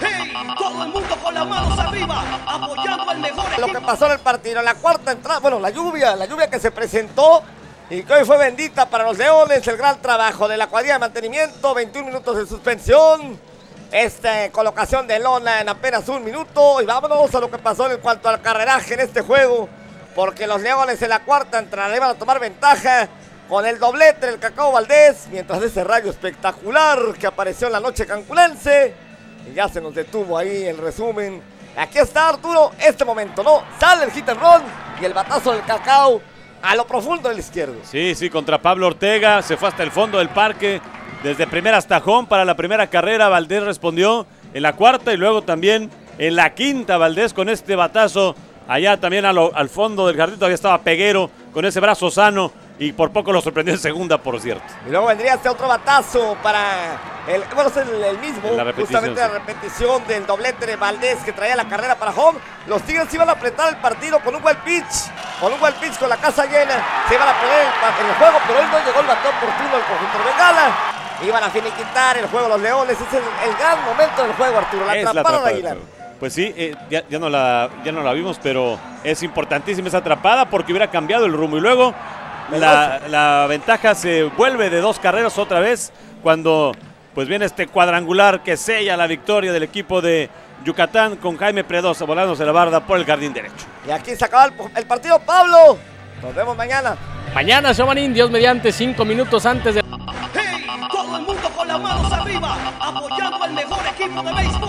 ¡Hey! Todo el mundo con las manos arriba, apoyando al mejor Lo que pasó en el partido, en la cuarta entrada, bueno, la lluvia, la lluvia que se presentó y que hoy fue bendita para los Leones, el gran trabajo de la cuadrilla de mantenimiento, 21 minutos de suspensión, esta colocación de lona en apenas un minuto y vámonos a lo que pasó en cuanto al carreraje en este juego, porque los Leones en la cuarta entrada iban a tomar ventaja con el doblete del Cacao Valdés, mientras ese rayo espectacular que apareció en la noche cancunense. Ya se nos detuvo ahí el resumen. Aquí está Arturo, este momento, ¿no? Sale el hit and run y el batazo del Cacao a lo profundo del izquierdo. Sí, sí, contra Pablo Ortega, se fue hasta el fondo del parque, desde primera hasta home para la primera carrera, Valdés respondió en la cuarta y luego también en la quinta, Valdés con este batazo, allá también al fondo del jardín todavía estaba Peguero con ese brazo sano y por poco lo sorprendió en segunda, por cierto. Y luego vendría este otro batazo para el, bueno, es el, el mismo, la justamente la repetición del doblete de Valdés que traía la carrera para home. Los Tigres iban a apretar el partido con un buen pitch, con un buen pitch con la casa llena. Se iban a poner en el juego, pero hoy no llegó el batón oportuno al conjunto de Bengala. Iban a finiquitar el juego los Leones. Ese es el, el gran momento del juego, Arturo. La atrapada de Aguilar. Pues sí, eh, ya, ya no la, ya no la vimos, pero es importantísima esa atrapada porque hubiera cambiado el rumbo. Y luego la, la ventaja se vuelve de dos carreras otra vez cuando pues viene este cuadrangular que sella la victoria del equipo de Yucatán con Jaime Predosa volándose la barda por el jardín derecho. Y aquí se acaba el, el partido, Pablo. Nos vemos mañana. Mañana, Shamanín, Dios mediante, cinco minutos antes de... ¡Hey! Todo el mundo con las manos arriba, apoyando al mejor equipo de béisbol.